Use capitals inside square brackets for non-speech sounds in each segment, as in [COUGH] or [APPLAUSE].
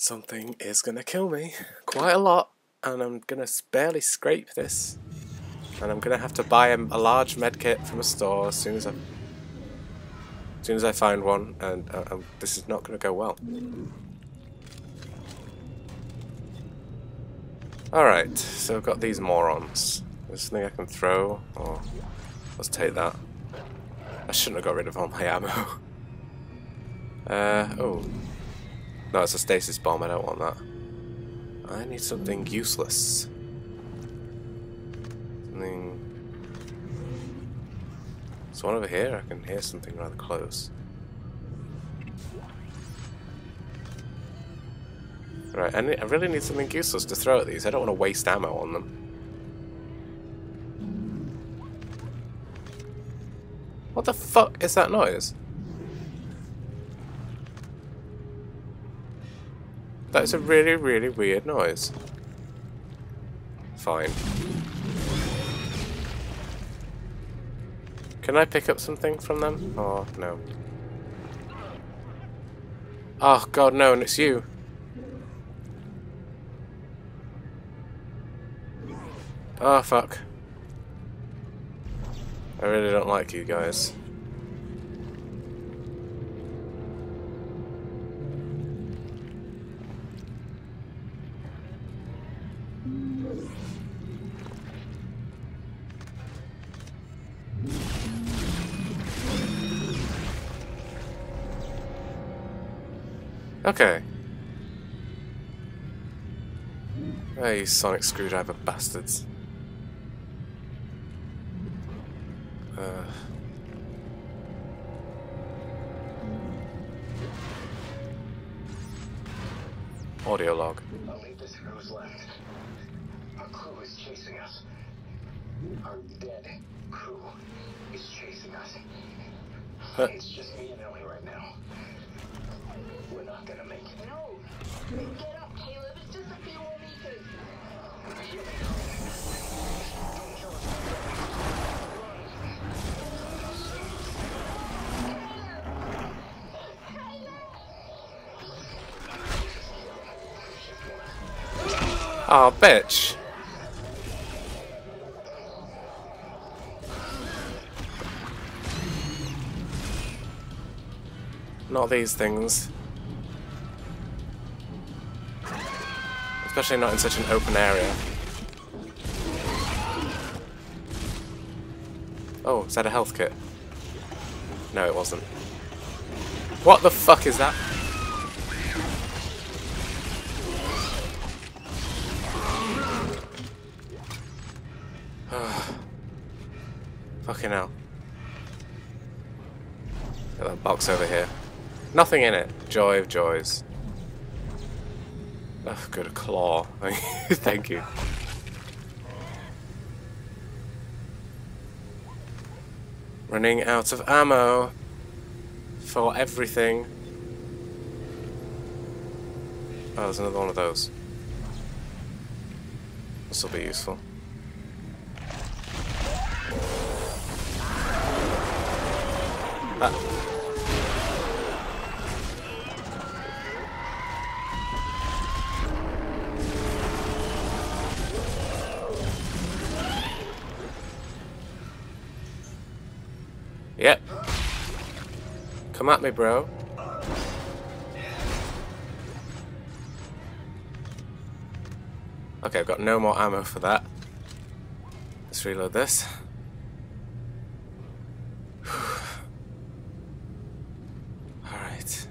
Something is gonna kill me. Quite a lot. And I'm gonna barely scrape this. And I'm gonna have to buy a, a large medkit from a store as soon as I as soon as I find one, and uh, um, this is not to go well. Alright, so I've got these morons. There's something I can throw, or let's take that. I shouldn't have got rid of all my ammo. [LAUGHS] uh, oh. No, it's a stasis bomb, I don't want that. I need something useless. Something... There's one over here, I can hear something rather close. Right, I, need, I really need something useless to throw at these. I don't want to waste ammo on them. What the fuck is that noise? That is a really, really weird noise. Fine. Can I pick up something from them? Oh, no. Oh, God, no, and it's you. Oh, fuck. I really don't like you guys. Okay. Hey, sonic screwdriver bastards. Uh. Audio log. Only this crew's left. Our crew is chasing us. Our dead crew is chasing us. Huh. It's just me and Ellie right now. We're not gonna make it. No! Get up, Caleb. It's just a few more meters. Oh, bitch. Not these things. Especially not in such an open area. Oh, is that a health kit? No, it wasn't. What the fuck is that? [SIGHS] Fucking hell. Got that box over here. Nothing in it. Joy of joys. Oh, good claw. [LAUGHS] Thank you. Running out of ammo for everything. Oh, there's another one of those. This will be useful. Ah. Yep. Come at me, bro. Okay, I've got no more ammo for that. Let's reload this. [SIGHS] Alright.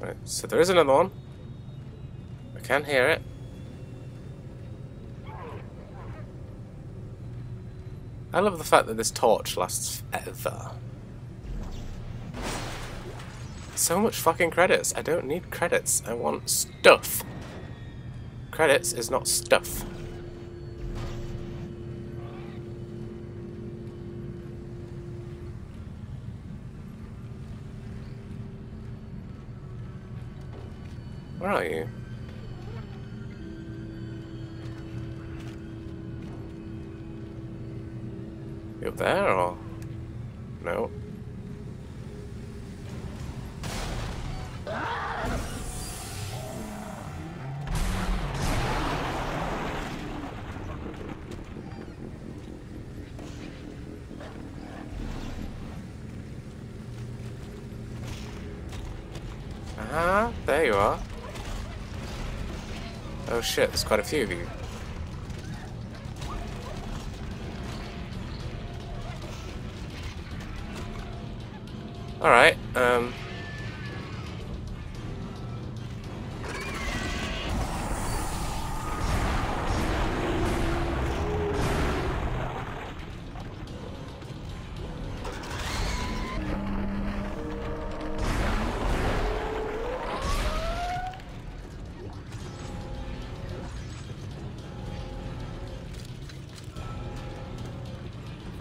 Right, so there is another one. I can hear it. I love the fact that this torch lasts forever. So much fucking credits. I don't need credits. I want stuff. Credits is not stuff. Where are you? Go up there or? No. Ah, there you are. Oh shit, there's quite a few of you. Alright, um...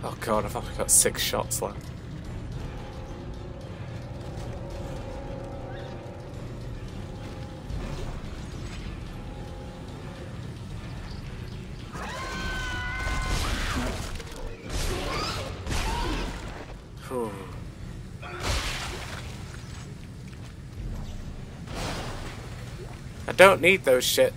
Oh god, I've only got six shots left. Don't need those shit.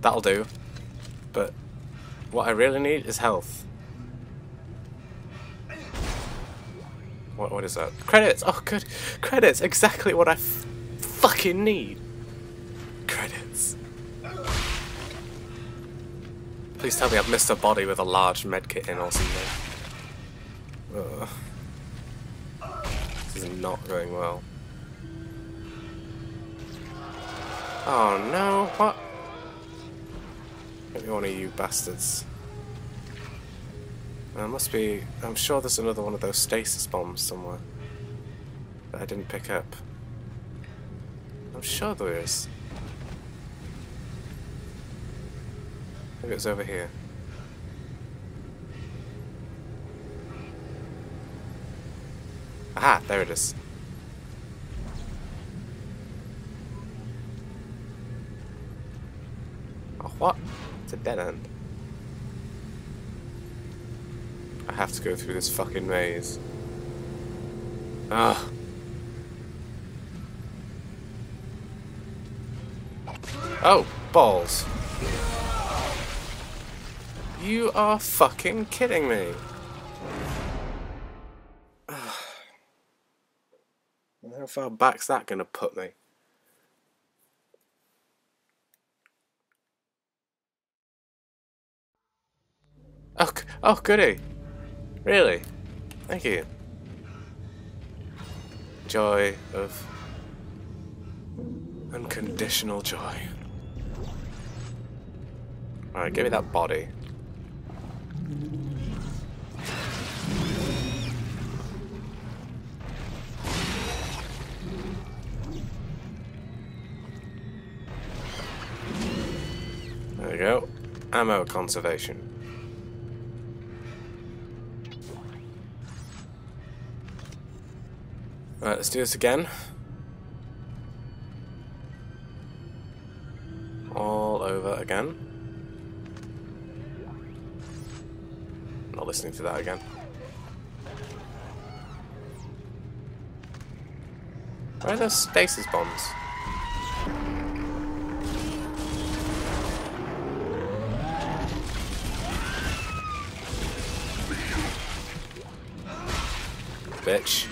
That'll do. But what I really need is health. What, what is that? Credits! Oh, good. Credits! Exactly what I fucking need. Credits. Please tell me I've missed a body with a large medkit in or something. Ugh. Is not going well. Oh no, what? Maybe one of you bastards. There must be... I'm sure there's another one of those stasis bombs somewhere. That I didn't pick up. I'm sure there is. Maybe it's over here. Aha, there it is. Oh, what? It's a dead end. I have to go through this fucking maze. Ah. Oh, balls. You are fucking kidding me. How far back's that gonna put me? Oh, oh, goody. Really? Thank you. Joy of unconditional joy. Alright, give me that body. Ammo conservation. Right, let's do this again. All over again. Not listening to that again. Where are those stasis bombs? Bitch.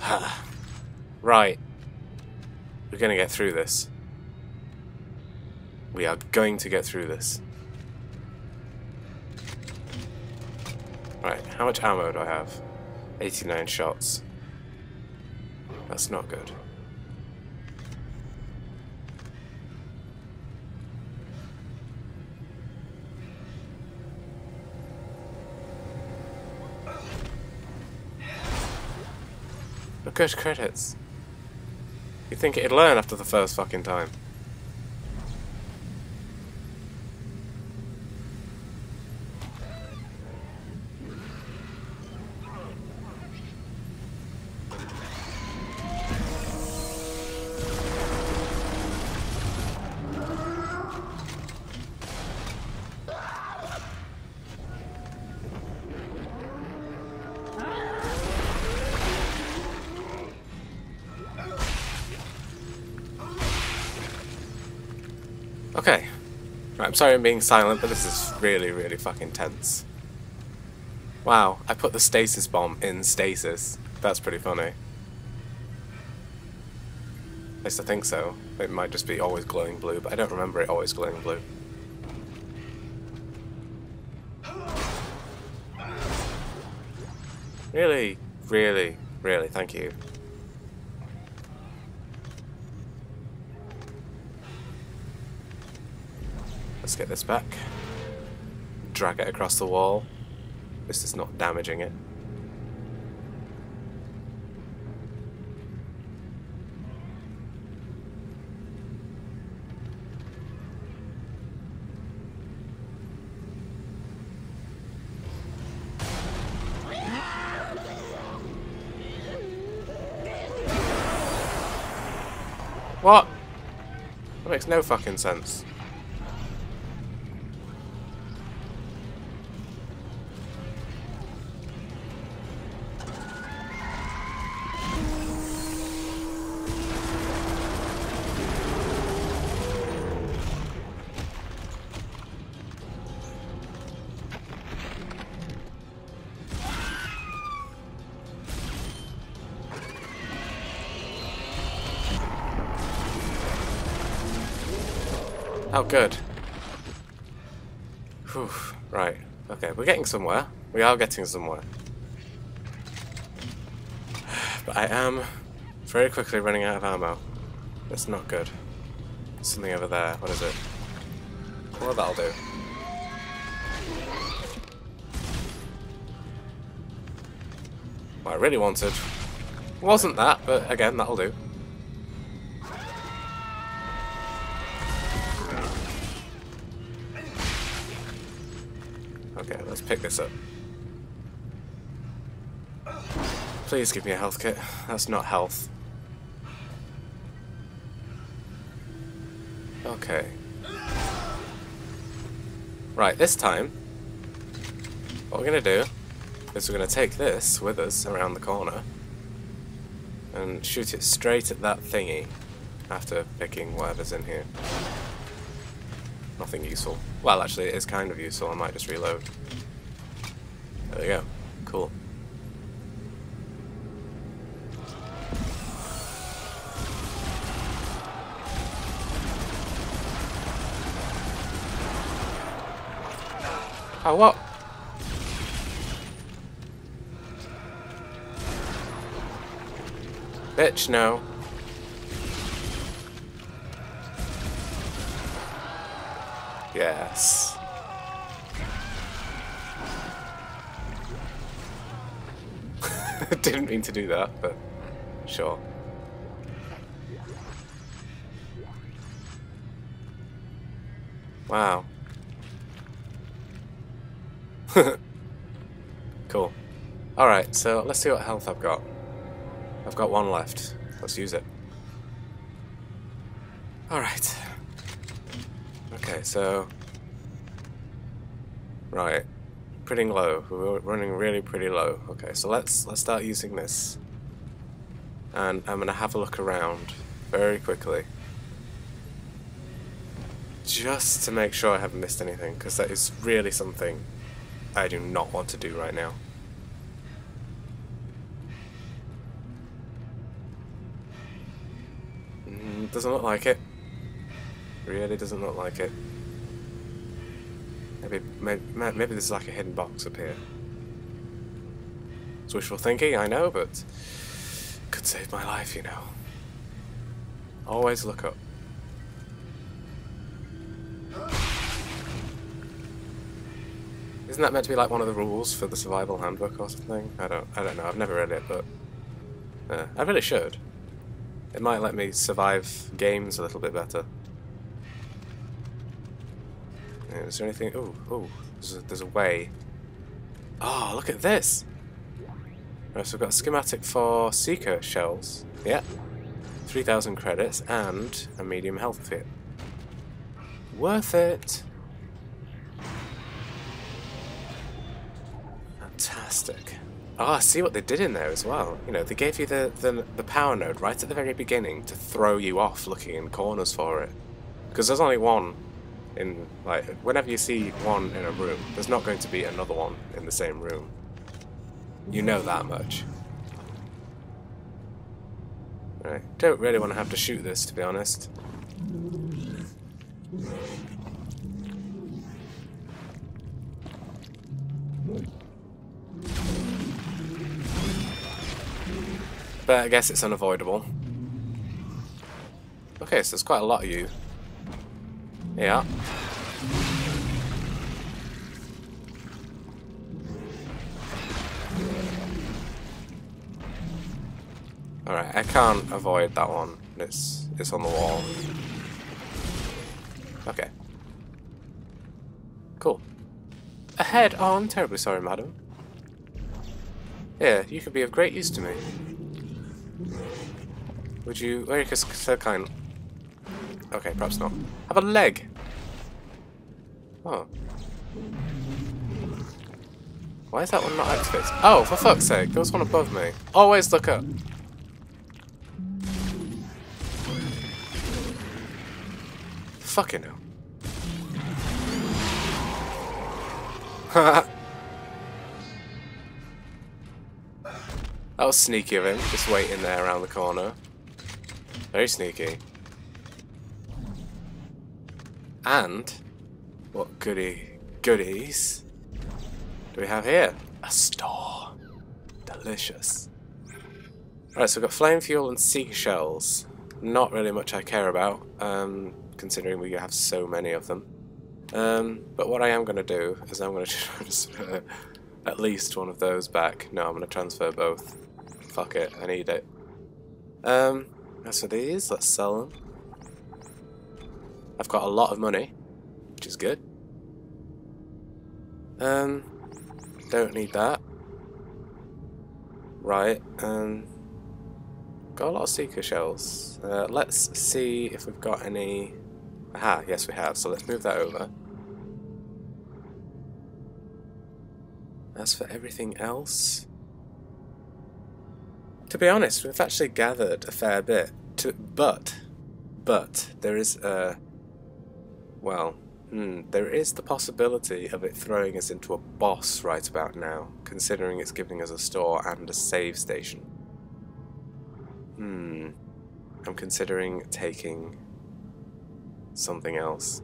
[SIGHS] Right. We're gonna get through this. We are going to get through this. Right, how much ammo do I have? 89 shots. That's not good. Look at credits. You'd think it'd learn after the first fucking time. Okay. Right, I'm sorry I'm being silent, but this is really, really fucking tense. Wow, I put the stasis bomb in stasis. That's pretty funny. At least I think so. It might just be always glowing blue, but I don't remember it always glowing blue. Really, really, really, thank you. Let's get this back. Drag it across the wall. This is not damaging it. What? That makes no fucking sense. Oh, good. Whew, right. Okay, we're getting somewhere. We are getting somewhere. But I am very quickly running out of ammo. That's not good. Something over there. What is it? Well, that'll do. What I really wanted wasn't that, but again, that'll do. Pick this up. Please give me a health kit. That's not health. Okay. Right, this time, what we're going to do is we're going to take this with us around the corner and shoot it straight at that thingy after picking whatever's in here. Nothing useful. Well, actually, it is kind of useful. I might just reload. There we go. Cool. Oh, what? Bitch, no. Yes. [LAUGHS] Didn't mean to do that, but sure. Wow. [LAUGHS] cool. Alright, so let's see what health I've got. I've got one left. Let's use it. Alright. Okay, so... Right. Pretty low. We're running really pretty low. Okay, so let's let's start using this. And I'm gonna have a look around very quickly. Just to make sure I haven't missed anything, because that is really something I do not want to do right now. Mm, doesn't look like it. Really doesn't look like it. Maybe, maybe, maybe there's like a hidden box up here. It's wishful thinking, I know, but could save my life, you know. Always look up. Isn't that meant to be like one of the rules for the survival handbook or something? I don't, I don't know. I've never read it, but uh, I really should. It might let me survive games a little bit better. Is there anything? Oh, oh, there's a, there's a way. Oh, look at this! Right, so we've got a schematic for Seeker shells. Yeah. 3,000 credits and a medium health fit. Worth it! Fantastic. Oh, see what they did in there as well. You know, they gave you the, the, the power node right at the very beginning to throw you off looking in corners for it. Because there's only one in like whenever you see one in a room, there's not going to be another one in the same room. You know that much. Right, don't really want to have to shoot this to be honest. But I guess it's unavoidable. Okay, so there's quite a lot of you. Yeah. Alright, I can't avoid that one. It's it's on the wall. Okay. Cool. Ahead! Oh, I'm terribly sorry, madam. Yeah, you could be of great use to me. Would you... Very kind... Okay, perhaps not. Have a leg! Oh. Why is that one not activated? Oh, for fuck's sake, there was one above me. Always look up. Fucking hell. [LAUGHS] that was sneaky of him, just waiting there around the corner. Very sneaky. And, what goody goodies do we have here? A store. Delicious. Right, so we've got flame fuel and seeker shells. Not really much I care about, um, considering we have so many of them. Um, but what I am going to do is I'm going [LAUGHS] to transfer at least one of those back. No, I'm going to transfer both. Fuck it, I need it. Um, as for these, let's sell them. I've got a lot of money, which is good. Um, don't need that. Right, um, got a lot of seeker shells. Uh, let's see if we've got any... Aha, yes we have, so let's move that over. As for everything else... To be honest, we've actually gathered a fair bit. To, but, but, there is a... Well, hmm, there is the possibility of it throwing us into a boss right about now, considering it's giving us a store and a save station. Hmm, I'm considering taking something else.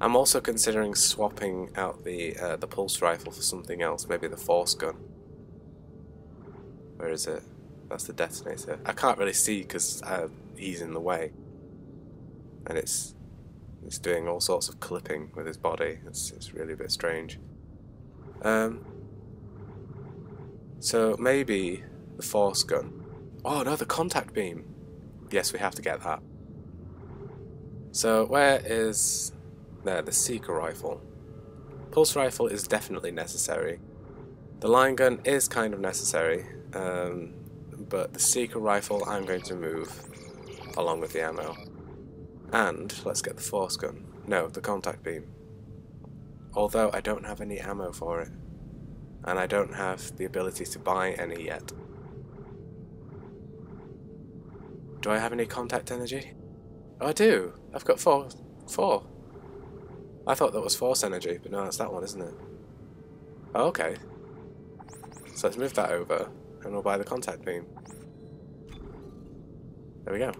I'm also considering swapping out the uh, the pulse rifle for something else, maybe the force gun. Where is it? That's the detonator. I can't really see because uh, he's in the way, and it's it's doing all sorts of clipping with his body. It's it's really a bit strange. Um. So maybe the force gun. Oh no, the contact beam. Yes, we have to get that. So where is there, the Seeker rifle. Pulse rifle is definitely necessary. The line gun is kind of necessary, um, but the Seeker rifle I'm going to move along with the ammo. And let's get the force gun. No, the contact beam. Although I don't have any ammo for it. And I don't have the ability to buy any yet. Do I have any contact energy? Oh, I do. I've got four. Four. I thought that was force energy, but no, it's that one, isn't it? Oh, okay. So let's move that over, and we'll buy the contact beam. There we go.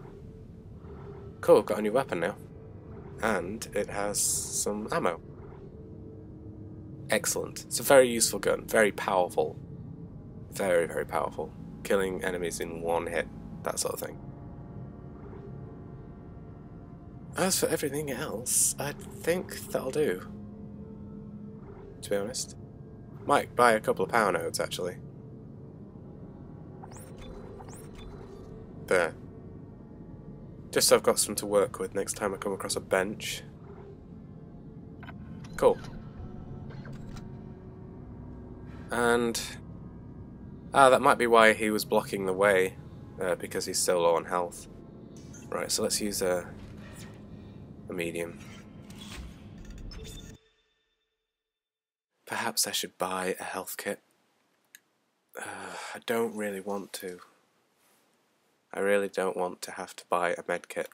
Cool, got a new weapon now. And it has some ammo. Excellent. It's a very useful gun, very powerful. Very, very powerful. Killing enemies in one hit, that sort of thing. As for everything else, I think that'll do. To be honest. Might buy a couple of power nodes, actually. There. Just so I've got some to work with next time I come across a bench. Cool. And... Ah, that might be why he was blocking the way, uh, because he's so low on health. Right, so let's use a a medium. Perhaps I should buy a health kit. Uh, I don't really want to. I really don't want to have to buy a med kit.